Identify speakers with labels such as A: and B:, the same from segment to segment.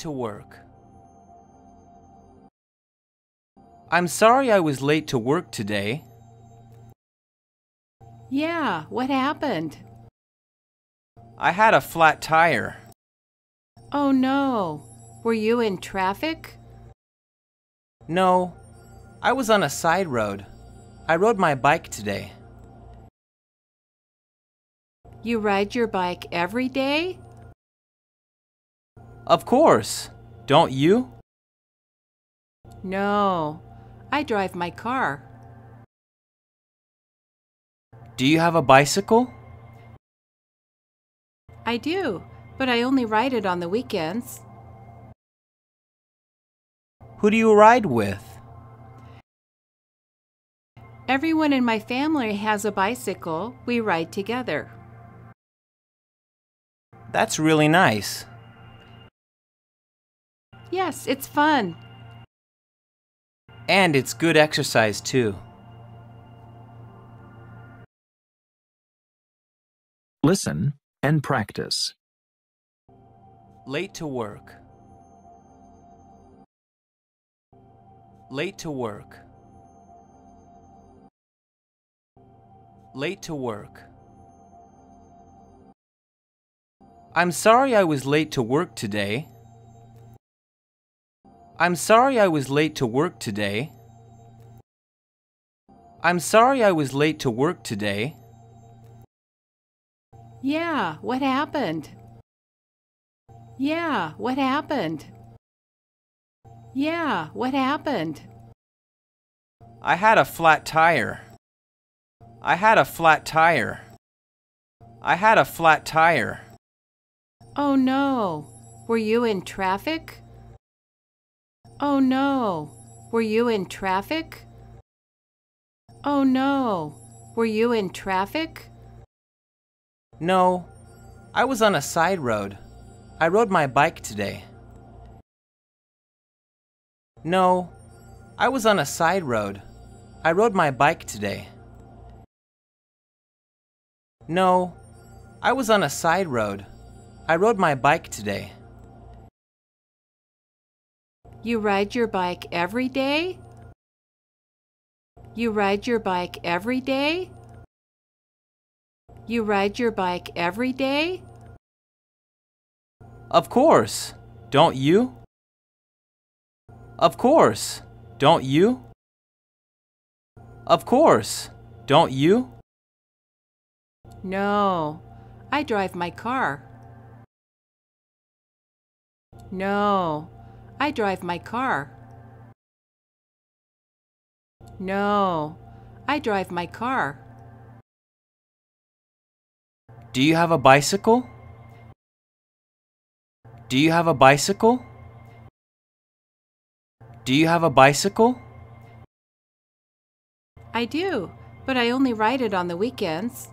A: To work. I'm sorry I was late to work today.
B: Yeah, what happened?
A: I had a flat tire.
B: Oh no. Were you in traffic?
A: No, I was on a side road. I rode my bike today.
B: You ride your bike every day?
A: Of course. Don't you?
B: No, I drive my car.
A: Do you have a bicycle?
B: I do, but I only ride it on the weekends.
A: Who do you ride with?
B: Everyone in my family has a bicycle. We ride together.
A: That's really nice.
B: Yes, it's fun.
A: And it's good exercise too.
C: Listen and practice.
A: Late to work. Late to work. Late to work. I'm sorry I was late to work today. I'm sorry I was late to work today. I'm sorry I was late to work today.
B: Yeah, what happened? Yeah, what happened? Yeah, what happened?
A: I had a flat tire. I had a flat tire. I had a flat tire.
B: Oh no. Were you in traffic? Oh no. Were you in traffic? Oh no. Were you in traffic?
A: No, I was on a side road. I rode my bike today. No, I was on a side road. I rode my bike today. No, I was on a side road. I rode my bike today.
B: You ride your bike every day? You ride your bike every day? You ride your bike every day?
A: Of course. Don't you? Of course. Don't you? Of course. Don't you?
B: No, I drive my car. No, I drive my car. No, I drive my car.
A: Do you have a bicycle? Do you have a bicycle? Do you have a bicycle?
B: I do, but I only ride it on the weekends.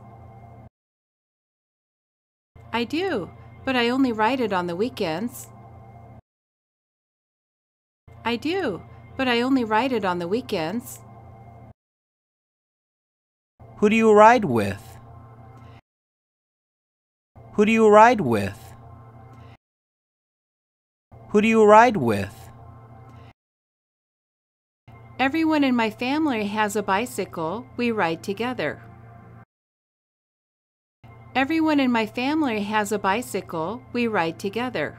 B: I do, but I only ride it on the weekends. I do, but I only ride it on the weekends.
A: Who do you ride with? Who do you ride with? Who do you ride with?
B: Everyone in my family has a bicycle. We ride together. Everyone in my family has a bicycle. We ride together.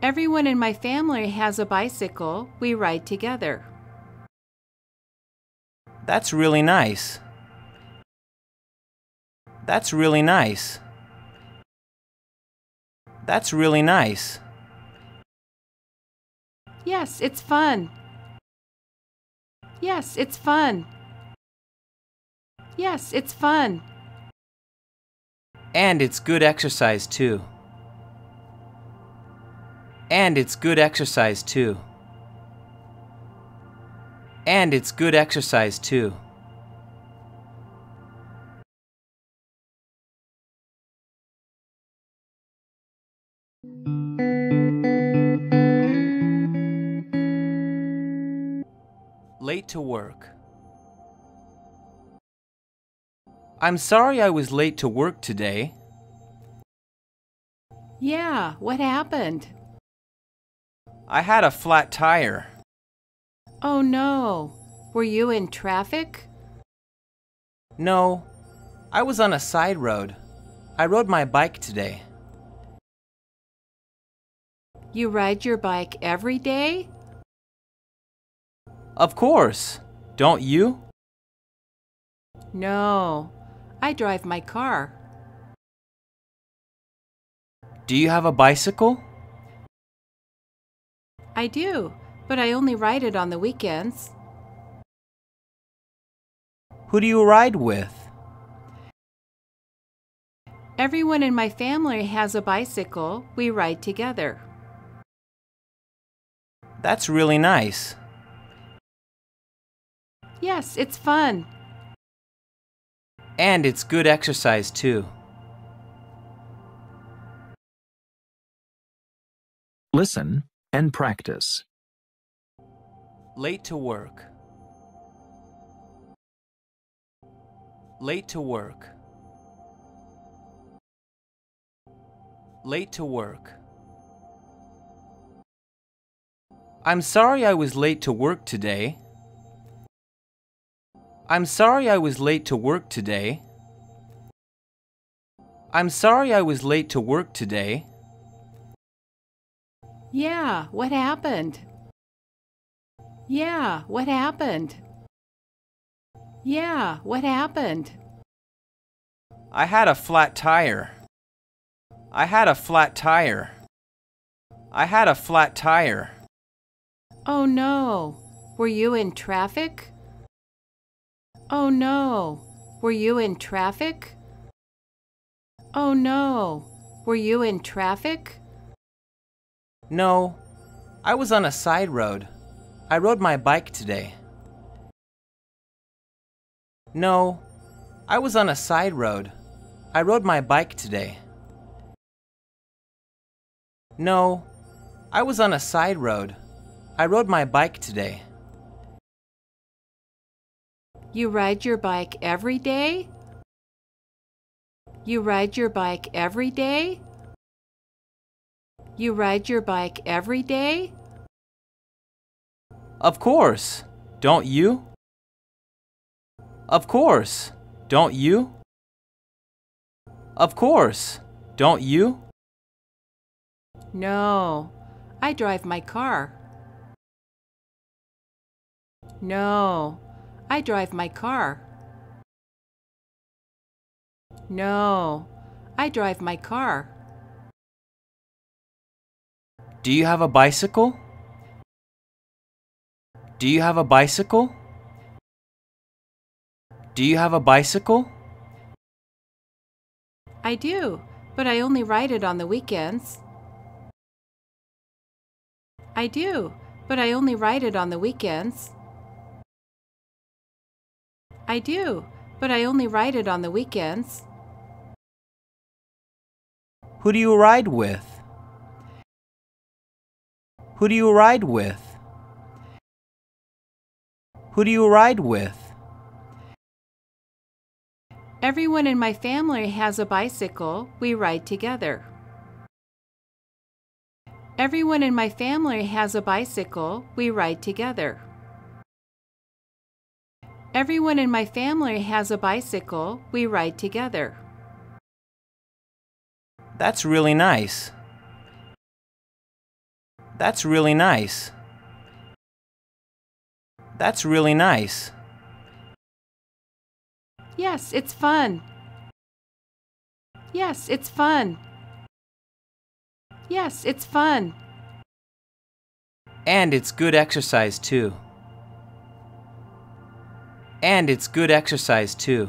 B: Everyone in my family has a bicycle. We ride together.
A: That's really nice. That's really nice. That's really nice.
B: Yes, it's fun. Yes, it's fun. Yes, it's fun.
A: And it's good exercise too. And it's good exercise too. And it's good exercise too. Late to work. I'm sorry I was late to work today.
B: Yeah, what happened?
A: I had a flat tire.
B: Oh no. Were you in traffic?
A: No, I was on a side road. I rode my bike today.
B: You ride your bike every day?
A: Of course. Don't you?
B: No, I drive my car.
A: Do you have a bicycle?
B: I do, but I only ride it on the weekends.
A: Who do you ride with?
B: Everyone in my family has a bicycle. We ride together.
A: That's really nice.
B: Yes, it's fun.
A: And it's good exercise too.
C: Listen and practice.
A: Late to work. Late to work. Late to work. I'm sorry I was late to work today. I'm sorry I was late to work today. I'm sorry I was late to work today.
B: Yeah, what happened? Yeah, what happened? Yeah, what happened?
A: I had a flat tire. I had a flat tire. I had a flat tire.
B: Oh no. Were you in traffic? Oh no. Were you in traffic? Oh no. Were you in traffic?
A: No, I was on a side road. I rode my bike today. No, I was on a side road. I rode my bike today. No, I was on a side road. I rode my bike today.
B: You ride your bike every day? You ride your bike every day? You ride your bike every day?
A: Of course. Don't you? Of course. Don't you? Of course. Don't you?
B: No, I drive my car. No, I drive my car. No, I drive my car.
A: Do you have a bicycle? Do you have a bicycle? Do you have a bicycle?
B: I do, but I only ride it on the weekends. I do, but I only ride it on the weekends. I do, but I only ride it on the weekends.
A: Who do you ride with? Who do you ride with? Who do you ride with?
B: Everyone in my family has a bicycle. We ride together. Everyone in my family has a bicycle. We ride together. Everyone in my family has a bicycle. We ride together.
A: That's really nice. That's really nice. That's really nice.
B: Yes, it's fun. Yes, it's fun. Yes, it's fun.
A: And it's good exercise too. And it's good exercise too.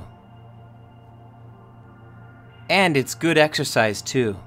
A: And it's good exercise too.